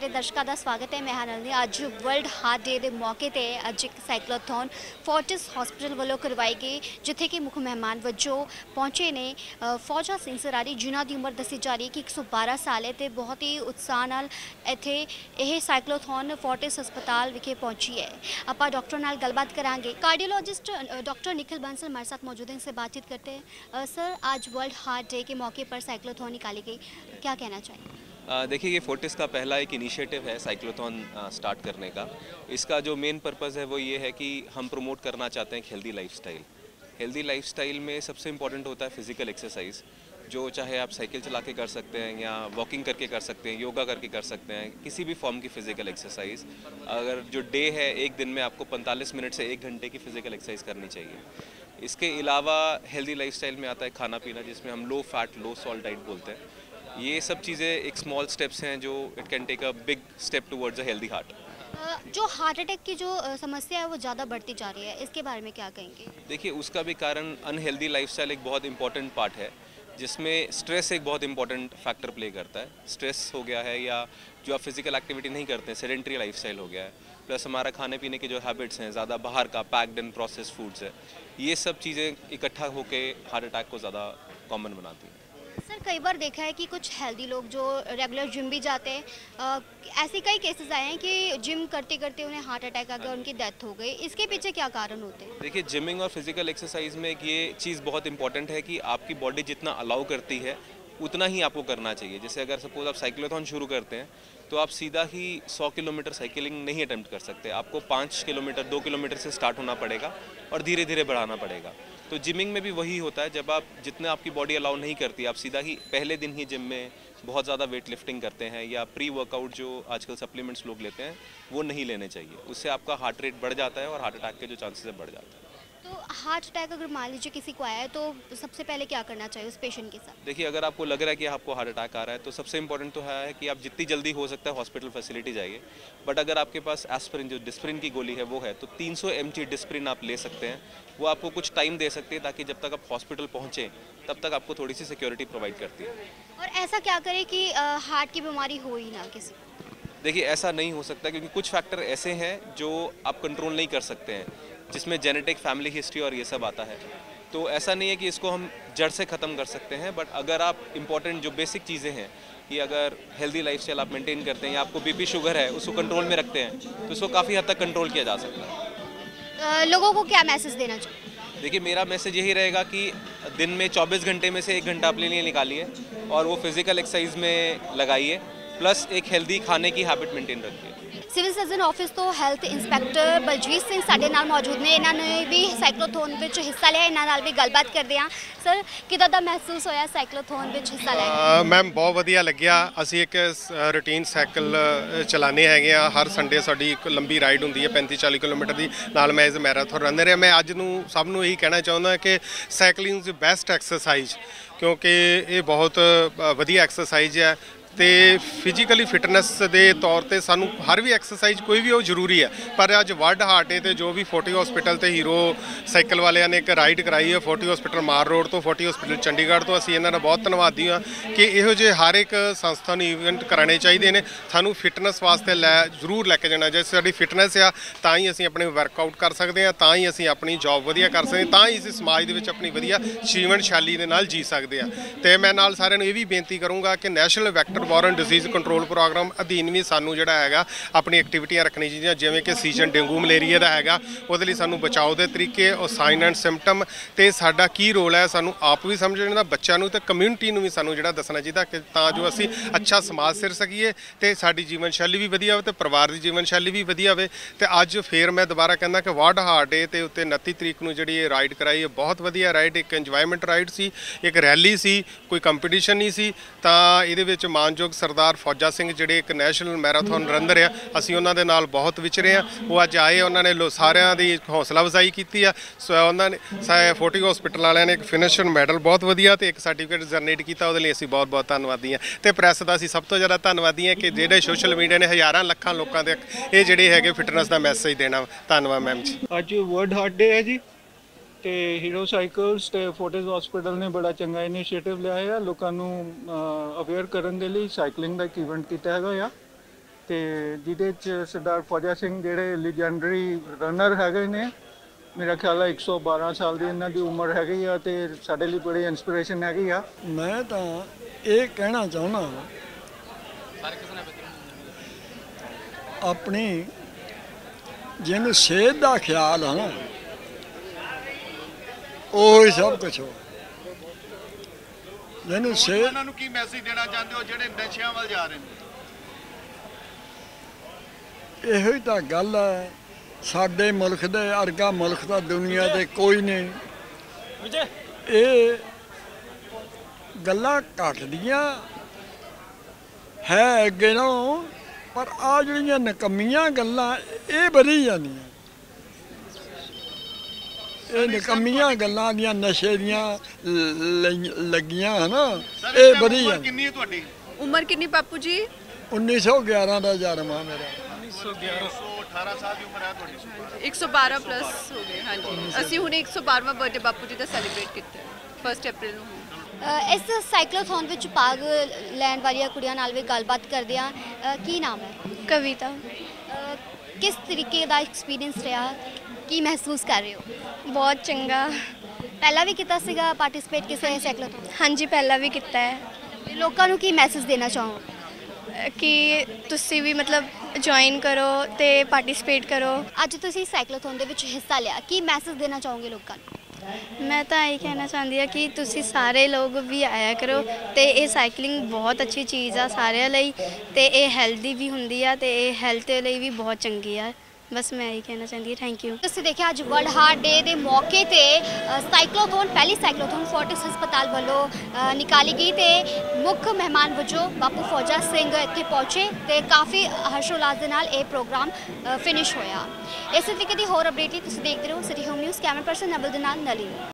ਸਾਰੇ ਦਰਸ਼ਕਾਂ ਦਾ ਸਵਾਗਤ ਹੈ ਮੈਂ ਹਾਂ ਨਲਿਨੀ ਅੱਜ ਵਰਲਡ ਹਾਰਟ ਡੇ ਦੇ ਮੌਕੇ ਤੇ ਅੱਜ ਇੱਕ ਸਾਈਕਲੋਥੌਨ ਫੋਰਟਿਸ ਹਸਪੀਟਲ ਵੱਲੋਂ ਕਰਵਾਈ ਗਈ ਜਿੱਥੇ ਕਿ ਮੁੱਖ ਮਹਿਮਾਨ ਵਜੋਂ ਪਹੁੰਚੇ ਨੇ ਅ, ਫੌਜਾ ਸਿੰਘ ਸਰਾਰੀ ਜਿਨ੍ਹਾਂ ਦੀ ਉਮਰ ਦੱਸੀ ਜਾ ਰਹੀ ਹੈ ਕਿ 112 ਸਾਲ ਹੈ ਤੇ ਬਹੁਤ ਹੀ ਉਤਸ਼ਾਹ ਨਾਲ ਇੱਥੇ ਇਹ ਸਾਈਕਲੋਥੌਨ ਫੋਰਟਿਸ ਹਸਪਤਾਲ ਵਿਖੇ ਪਹੁੰਚੀ ਹੈ ਆਪਾਂ डॉक्टर नाल गलबात कराएंगे कार्डियोलॉजिस्ट डॉक्टर निखिल बंसल हमारे साथ मौजूद हैं इनसे बातचीत करते हैं अ, सर आज वर्ल्ड हार्ट डे के मौके पर साइक्लोथॉन निकाली गई क्या कहना चाहिए आ, देखिए, ये फोर्टिस का पहला एक इनिशिएटिव है साइक्लोथॉन स्टार्ट करने का। इसका जो मेन पर्पज़ है वो ये है कि हम प्रमोट करना चाहते हैं हेल्दी लाइफस्टाइल हेल्दी लाइफस्टाइल में सबसे इम्पोर्टेंट होता है फ़िज़िकल एक्सरसाइज जो चाहे आप साइकिल चला के कर सकते हैं या वॉकिंग करके कर सकते हैं योगा करके कर सकते हैं, किसी भी फॉर्म की फ़िज़िकल एक्सरसाइज अगर जो डे है, एक दिन में आपको 45 मिनट से एक घंटे की फ़िज़िकल एक्सरसाइज करनी चाहिए। इसके अलावा हेल्दी लाइफस्टाइल में आता है खाना पीना, जिसमें हम low fat low salt diet बोलते हैं। ये सब चीज़ें एक स्मॉल स्टेप्स हैं जो it can take a big step towards a healthy heart जो हार्ट अटैक की जो समस्या है वो ज़्यादा बढ़ती जा रही है इसके बारे में क्या कहेंगे? देखिए उसका भी कारण अनहेल्दी लाइफस्टाइल एक बहुत इंपॉर्टेंट पार्ट है जिसमें स्ट्रेस एक बहुत इंपॉर्टेंट फैक्टर प्ले करता है। स्ट्रेस हो गया है या जो आप फ़िज़िकल एक्टिविटी नहीं करते हैं सेडेंट्री लाइफस्टाइल हो गया है प्लस हमारा खाने पीने के जो हैबिट्स हैं ज़्यादा बाहर का पैक्ड एंड प्रोसेस फूड्स है ये सब चीज़ें इकट्ठा होकर हार्ट अटैक को ज़्यादा कॉमन बनाती हैं। सर कई बार देखा है कि कुछ हेल्दी लोग जो रेगुलर जिम भी जाते हैं ऐसे कई केसेस आए हैं कि जिम करते करते उन्हें हार्ट अटैक आ गया उनकी डेथ हो गई। इसके पीछे क्या कारण होते हैं? देखिए जिमिंग और फ़िज़िकल एक्सरसाइज में एक ये चीज़ बहुत इंपॉर्टेंट है कि आपकी बॉडी जितना अलाउ करती है उतना ही आपको करना चाहिए। जैसे अगर सपोज़ आप साइक्लोथॉन शुरू करते हैं तो आप सीधा ही 100 किलोमीटर साइकिलिंग नहीं अटैम्प्ट कर सकते। आपको पाँच किलोमीटर, दो किलोमीटर से स्टार्ट होना पड़ेगा और धीरे धीरे बढ़ाना पड़ेगा। तो जिमिंग में भी वही होता है, जब आप जितने आपकी बॉडी अलाउ नहीं करती, आप सीधा ही पहले दिन ही जिम में बहुत ज़्यादा वेट लिफ्टिंग करते हैं या प्री वर्कआउट जो आजकल सप्लीमेंट्स लोग लेते हैं, वो नहीं लेने चाहिए। उससे आपका हार्ट रेट बढ़ जाता है और हार्ट अटैक के जो चांसेस है, बढ़ जाते हैं। तो हार्ट अटैक अगर मान लीजिए किसी को आया है तो सबसे पहले क्या करना चाहिए उस पेशेंट के साथ? देखिए अगर आपको लग रहा है कि आपको हार्ट अटैक आ रहा है तो सबसे इंपॉर्टेंट तो है कि आप जितनी जल्दी हो सकता है हॉस्पिटल फैसिलिटी जाइए। बट अगर आपके पास एस्प्रिन जो डिस्प्रिन की गोली है वो है तो 300 सौ डिस्प्रिन आप ले सकते हैं। वो आपको कुछ टाइम दे सकती है ताकि जब तक आप हॉस्पिटल पहुँचें तब तक आपको थोड़ी सी सिक्योरिटी प्रोवाइड करती है। और ऐसा क्या करें कि हार्ट की बीमारी हो ही ना किसी को? देखिए ऐसा नहीं हो सकता क्योंकि कुछ फैक्टर ऐसे हैं जो आप कंट्रोल नहीं कर सकते हैं। जिसमें जेनेटिक फैमिली हिस्ट्री और ये सब आता है। तो ऐसा नहीं है कि इसको हम जड़ से ख़त्म कर सकते हैं बट अगर आप इंपॉर्टेंट जो बेसिक चीज़ें हैं कि अगर हेल्दी लाइफस्टाइल आप मेंटेन करते हैं या आपको बीपी शुगर है उसको कंट्रोल में रखते हैं तो इसको काफ़ी हद तक कंट्रोल किया जा सकता है। लोगों को क्या मैसेज देना चाहिए देखिए मेरा मैसेज यही रहेगा कि दिन में 24 घंटे में से एक घंटा अपने लिए निकालिए और वो फ़िज़िकल एक्सरसाइज में लगाइए प्लस एक हेल्दी खाने की हैबिट मेंटेन रखिए। ਸਿਵਲ ਸਰਜਨ ਆਫਿਸ ਤੋਂ ਹੈਲਥ ਇੰਸਪੈਕਟਰ ਬਲਜੀਤ ਸਿੰਘ ਸਾਡੇ ਨਾਲ ਮੌਜੂਦ ਨੇ। ਇਹਨਾਂ ਨੇ ਵੀ ਸਾਈਕਲੋਥੋਨ ਵਿੱਚ ਹਿੱਸਾ ਲਿਆ। ਇਹਨਾਂ ਨਾਲ ਵੀ ਗੱਲਬਾਤ ਕਰਦੇ ਹਾਂ। ਸਰ ਕਿਦਾਂ ਦਾ ਮਹਿਸੂਸ ਹੋਇਆ ਸਾਈਕਲੋਥੋਨ ਵਿੱਚ ਹਿੱਸਾ ਲੈ ਕੇ ਮੈਮ ਬਹੁਤ ਵਧੀਆ ਲੱਗਿਆ। ਅਸੀਂ ਇੱਕ ਰੂਟੀਨ ਸਾਈਕਲ ਅ, ਚਲਾਉਂਦੇ ਹੈਗੇ ਆ ਹਰ ਸੰਡੇ ਸਾਡੀ ਇੱਕ ਲੰਬੀ ਰਾਈਡ ਹੁੰਦੀ ਹੈ 35 40 ਕਿਲੋਮੀਟਰ ਦੀ। ਨਾਲ ਮੈਂ ਇਸ ਮੈਰਾਥਨ ਰਨਰ ਹਾਂ। ਮੈਂ ਅੱਜ ਨੂੰ ਸਭ ਨੂੰ ਇਹੀ ਕਹਿਣਾ ਚਾਹੁੰਦਾ ਕਿ ਸਾਈਕਲਿੰਗ ਇਜ਼ ਬੈਸਟ ਐਕਸਰਸਾਈਜ਼ ਕਿਉਂਕਿ ਇਹ ਬਹੁਤ ਵਧੀਆ ਐਕਸਰਸਾਈਜ਼ ਹੈ। ਤੇ ਫਿਜ਼ੀਕਲੀ ਫਿਟਨੈਸ ਦੇ ਤੌਰ ਤੇ ਸਾਨੂੰ ਹਰ ਵੀ ਐਕਸਰਸਾਈਜ਼ ਕੋਈ ਵੀ ਉਹ ਜ਼ਰੂਰੀ ਹੈ। ਪਰ ਅੱਜ ਵਰਲਡ ਹਾਰਟ ਡੇ ਤੇ ਜੋ ਵੀ 40 ਹਸਪੀਟਲ ਤੇ ਹੀਰੋ ਸਾਈਕਲ ਵਾਲਿਆਂ ਨੇ ਇੱਕ ਰਾਈਡ ਕਰਾਈ ਹੈ 40 ਹਸਪੀਟਲ ਮਾਰ ਰੋਡ ਤੋਂ 40 ਹਸਪੀਟਲ ਚੰਡੀਗੜ੍ਹ ਤੋਂ, ਅਸੀਂ ਇਹਨਾਂ ਦਾ ਬਹੁਤ ਧੰਨਵਾਦੀ ਹਾਂ ਕਿ ਇਹੋ ਜਿਹੇ ਹਰ ਇੱਕ ਸੰਸਥਾ ਨੂੰ ਇਵੈਂਟ ਕਰਾਣੇ ਚਾਹੀਦੇ ਨੇ। ਸਾਨੂੰ ਫਿਟਨੈਸ ਵਾਸਤੇ ਲੈ, ਜ਼ਰੂਰ ਲੈ ਕੇ ਜਾਣਾ ਜੇ ਸਾਡੀ ਫਿਟਨੈਸ ਆ, ਤਾਂ ਹੀ ਅਸੀਂ ਆਪਣੇ ਵਰਕਆਊਟ ਕਰ ਸਕਦੇ ਹਾਂ, ਤਾਂ ਹੀ ਅਸੀਂ ਆਪਣੀ ਜੌਬ ਵਧੀਆ ਕਰ ਸਕਦੇ ਤਾਂ ਹੀ ਅਸੀਂ ਸਮਾਜ ਦੇ ਵਿੱਚ ਆਪਣੀ ਵਧੀਆ ਜੀਵਨ ਸ਼ੈਲੀ ਦੇ ਨਾਲ ਜੀ ਸਕਦੇ ਹਾਂ। ਤੇ ਮੈਂ ਨਾਲ ਸਾਰਿਆਂ ਨੂੰ ਇਹ ਵੀ ਬੇਨਤੀ ਕਰੂੰਗਾ ਕਿ national vector borne disease control programme ਅਧੀਨ ਵੀ ਸਾਨੂੰ ਜਿਹੜਾ ਹੈਗਾ ਆਪਣੀ ਐਕਟੀਵਿਟੀਆਂ ਰੱਖਣੀ ਚਾਹੀਦੀਆਂ, ਜਿਵੇਂ ਕਿ ਸੀਜ਼ਨ ਡੇਂਗੂ, ਮਲੇਰੀਆ ਦਾ ਹੈਗਾ, ਉਹਦੇ ਲਈ ਸਾਨੂੰ ਬਚਾਓ ਦੇ ਤਰੀਕੇ, ਉਹ ਸਾਈਨ ਐਂਡ ਸਿੰਪਟਮ ਤੇ ਸਾਡਾ ਕੀ ਰੋਲ ਹੈ ਸਾਨੂੰ ਆਪ ਵੀ ਸਮਝਣਾ ਦਾ, ਬੱਚਿਆਂ ਨੂੰ ਤੇ ਕਮਿਊਨਿਟੀ ਨੂੰ ਵੀ ਸਾਨੂੰ ਜਿਹੜਾ ਦੱਸਣਾ ਚਾਹੀਦਾ ਕਿ ਤਾਂ ਜੋ ਅਸੀਂ ਅੱਛਾ ਸਮਾਜ ਸਿਰ ਸਕੀਏ ਤੇ ਸਾਡੀ ਜੀਵਨ ਸ਼ੈਲੀ ਵੀ ਵਧੀਆ ਹੋਵੇ ਤੇ ਪਰਿਵਾਰ ਦੀ ਜੀਵਨ ਸ਼ੈਲੀ ਵੀ ਵਧੀਆ ਹੋਵੇ। ਤੇ ਅੱਜ ਫੇਰ ਮੈਂ ਦੁਬਾਰਾ ਕਹਿੰਦਾ ਕਿ ਵਰਲਡ ਹਾਰਟ ਡੇ ਤੇ ਉੱਤੇ 29 ਤਰੀਕ ਨੂੰ ਜਿਹੜੀ ਇਹ ਰਾਈਡ ਕਰਾਈ ਹੈ ਬਹੁਤ ਵਧੀਆ ਰਾਈਡ ਇੱਕ ਇੰਜੋਇਮੈਂਟ ਰਾਈਡ ਸੀ, ਇੱਕ ਰੈਲੀ ਸੀ, ਕੋਈ ਕੰਪੀਟੀਸ਼ਨ ਨਹੀਂ ਸੀ, ਤਾਂ ਇਹਦੇ ਵਿੱਚ ਮਾਨ ਮਾਨਯੋਗ ਸਰਦਾਰ ਫੌਜਾ ਸਿੰਘ ਜਿਹੜੇ ਇੱਕ ਨੈਸ਼ਨਲ ਮੈਰਾਥਨ ਰਨਰ ਆ, ਅਸੀਂ ਉਹਨਾਂ ਦੇ ਨਾਲ ਬਹੁਤ ਵਿਚਰੇ ਆ। ਉਹ ਅੱਜ ਆਏ, ਉਹਨਾਂ ਨੇ ਲੋ- ਸਾਰਿਆਂ ਦੀ ਹੌਸਲਾ ਅਫਜ਼ਾਈ ਕੀਤੀ ਆ। ਸੋ ਉਹਨਾਂ ਨੇ ਫੋਰਟੀ ਹਸਪੀਟਲ ਵਾਲਿਆਂ ਨੇ ਇੱਕ ਫਿਨਿਸ਼ਰ ਮੈਡਲ ਬਹੁਤ ਵਧੀਆ ਤੇ ਇੱਕ ਸਰਟੀਫਿਕੇਟ ਜਨਰੇਟ ਕੀਤਾ, ਉਹਦੇ ਲਈ ਅਸੀਂ ਬਹੁਤ ਬਹੁਤ ਧੰਨਵਾਦੀ ਆ। ਤੇ ਪ੍ਰੈਸ ਦਾ ਅਸੀਂ ਸਭ ਤੋਂ ਜ਼ਿਆਦਾ ਧੰਨਵਾਦੀ ਆ ਕਿ ਜਿਹੜੇ ਸੋਸ਼ਲ ਮੀਡੀਆ ਨੇ ਹਜ਼ਾਰਾਂ ਲੱਖਾਂ ਲੋਕਾਂ ਦੇ, ਇਹ ਜਿਹੜੇ ਹੈਗੇ ਫਿਟਨੈਸ ਦਾ ਮੈਸੇਜ ਦੇਣਾ। ਧੰਨਵਾਦ ਮੈਮ ਜੀ। ਅੱਜ ਵਰਲਡ ਹਾਰਟ ਡੇ ਹੈ ਜੀ। ਤੇ ਹੀਰੋ ਸਾਈਕਲਸ ਤੇ ਫੋਰਟਿਸ ਹਸਪੀਟਲ ਨੇ ਬੜਾ ਚੰਗਾ ਇਨੀਸ਼ੀਏਟਿਵ ਲਿਆ ਹੈ। ਲੋਕਾਂ ਨੂੰ ਅਵੇਅਰ ਕਰਨ ਦੇ ਲਈ ਸਾਈਕਲਿੰਗ ਦਾ ਇੱਕ ਇਵੈਂਟ ਕੀਤਾ ਹੈਗਾ ਆ। ਤੇ ਜਿਹਦੇ ਚ ਸਰਦਾਰ ਫੌਜਾ ਸਿੰਘ ਜਿਹੜੇ ਲੈਜੈਂਡਰੀ ਰਨਰ ਹੈਗੇ ਨੇ, ਮੇਰਾ ਖਿਆਲ ਹੈ 112 ਸਾਲ ਦੀ ਇਹਨਾਂ ਦੀ ਉਮਰ ਹੈਗੀ ਆ ਤੇ ਸਾਡੇ ਲਈ ਬੜੀ ਇਨਸਪੀਰੇਸ਼ਨ ਹੈਗੀ ਆ। ਮੈਂ ਤਾਂ ਇਹ ਕਹਿਣਾ ਚਾਹੁੰਦਾ ਆਪਣੀ ਜਿਹਨੂੰ ਸਿਹਤ ਦਾ ਖਿਆਲ ਆ ਨਾ ਉਹ ਹੀ ਸਭ ਕੁਝ ਹੋ। ਜਿਹਨੂੰ ਸਿਹਤ ਉਹਨਾਂ ਨੂੰ ਕੀ ਮੈਸੇਜ ਦੇਣਾ ਚਾਹੁੰਦੇ ਹੋ ਜਿਹੜੇ ਨਸ਼ਿਆਂ ਵੱਲ ਜਾ ਰਹੇ ਨੇ? ਇਹੋ ਹੀ ਤਾਂ ਗੱਲ ਹੈ। ਸਾਡੇ ਮੁਲਕ ਦੇ ਅਰਗਾ ਮੁਲਕ ਤਾਂ ਦੁਨੀਆ ਦੇ ਕੋਈ ਨਹੀਂ। ਇਹ ਗੱਲਾਂ ਘਟਦੀਆਂ। ਹੈ ਅੱਗੇ ਨਾਲੋਂ ਪਰ ਆ ਜਿਹੜੀਆਂ ਨਕਮੀਆਂ ਗੱਲਾਂ ਇਹ ਵਧੀ ਜਾਂਦੀਆਂ। ਇਹ ਨਕਮੀਆਂ ਗੱਲਾਂ ਦੀਆਂ ਨਸ਼ੇ ਦੀਆਂ ਲੱਗੀਆਂ ਹਨਾ। ਇਹ ਇਸ time ਵਧੀ ਉਮਰ ਜਾਂਦੀਆਂ ਕਿੰਨੀ ਹੈ ਤੁਹਾਡੀ? ਉਮਰ ਕਿੰਨੀ ਬਾਪੂ ਜੀ? 1911 ਦਾ ਜਨਮ ਆ ਮੇਰਾ। 118 ਸਾਲ ਦੀ ਉਮਰ ਹੈ ਤੁਹਾਡੀ 112 ਪਲੱਸ ਹੋ ਗਏ ਹਾਂਜੀ। ਅਸੀਂ ਹੁਣੇ 112ਵਾਂ ਬਰਥਡੇ ਬਾਪੂ ਜੀ ਦਾ ਸੈਲੀਬ੍ਰੇਟ ਕੀਤਾ ਹੈ 1 ਅਪ੍ਰੈਲ ਨੂੰ। ਅ, ਇਸ ਸਾਈਕਲੋਥੌਨ ਵਿੱਚ ਭਾਗ ਲੈਣ ਵਾਲੀਆਂ ਕੁੜੀਆਂ ਨਾਲ ਵੀ ਗੱਲਬਾਤ ਕਰਦੇ ਆ ਕੀ ਨਾਮ ਹੈ? ਕਵਿਤਾ। ਕਿਸ ਤਰੀਕੇ ਦਾ ਐਕਸਪੀਰੀਅੰਸ ਰਿਹਾ? ਕੀ ਮਹਿਸੂਸ ਕਰ ਰਹੇ ਹੋ? ਬਹੁਤ ਚੰਗਾ। ਪਹਿਲਾਂ ਵੀ ਕੀਤਾ ਸੀਗਾ ਪਾਰਟਿਸਿਪੇਟ ਕਿਸੇ ਸਾਈਕਲੋਥੌਨ ਹਾਂਜੀ ਪਹਿਲਾਂ ਵੀ ਕੀਤਾ ਹੈ। ਲੋਕਾਂ ਨੂੰ ਕੀ ਮੈਸੇਜ ਦੇਣਾ ਚਾਹੋ ਕਿ ਤੁਸੀਂ ਵੀ ਮਤਲਬ ਜੁਆਇਨ ਕਰੋ ਤੇ ਪਾਰਟਿਸਿਪੇਟ ਕਰੋ। ਅੱਜ ਤੁਸੀਂ ਸਾਈਕਲੋਥੌਨ ਦੇ ਵਿੱਚ ਹਿੱਸਾ ਲਿਆ। ਕੀ ਮੈਸੇਜ ਦੇਣਾ ਚਾਹੋਗੇ ਲੋਕਾਂ ਨੂੰ? ਮੈਂ ਤਾਂ ਇਹ ਕਹਿਣਾ ਚਾਹੁੰਦੀ ਆ ਕਿ ਤੁਸੀਂ ਸਾਰੇ ਲੋਕ ਵੀ ਆਇਆ ਕਰੋ ਤੇ ਇਹ ਸਾਈਕਲਿੰਗ ਬਹੁਤ ਅੱਛੀ ਚੀਜ਼ ਆ ਸਾਰਿਆਂ ਲਈ ਤੇ ਇਹ ਹੈਲਦੀ ਵੀ ਹੁੰਦੀ ਆ ਤੇ ਇਹ ਹੈਲਥ ਲਈ ਵੀ ਬਹੁਤ ਚੰਗੀ ਆ। ਬਸ ਮੈਂ ਇਹ ਕਹਿਣਾ ਚਾਹੁੰਦੀ ਹਾਂ ਥੈਂਕ ਯੂ ਤੁਸੀਂ ਦੇਖਿਆ ਅੱਜ ਵਰਲਡ ਹਾਰਟ ਡੇ ਦੇ ਮੌਕੇ ਤੇ ਸਾਈਕਲੋਥੋਨ ਪਹਿਲੀ ਸਾਈਕਲੋਥੋਨ ਫੋਰਟਿਸ ਹਸਪਤਾਲ ਵੱਲੋਂ ਨਿਕਾਲੀ ਗਈ ਤੇ ਮੁੱਖ ਮਹਿਮਾਨ ਵਜੋਂ ਬਾਪੂ ਫੌਜਾ ਸਿੰਘ ਇੱਥੇ ਪਹੁੰਚੇ ਤੇ ਕਾਫੀ ਹਰਸ਼ੋਲਾਸ ਦੇ ਨਾਲ ਇਹ ਪ੍ਰੋਗਰਾਮ ਫਿਨਿਸ਼ ਹੋਇਆ। ਇਸੇ ਤਰੀਕੇ ਦੀ ਹੋਰ ਅਪਡੇਟ ਲਈ ਤੁਸੀਂ ਦੇਖਦੇ ਰਹੋ City Home News camera person ਨਬਲ ਦੇ ਨਾਲ, ਨਲੀ।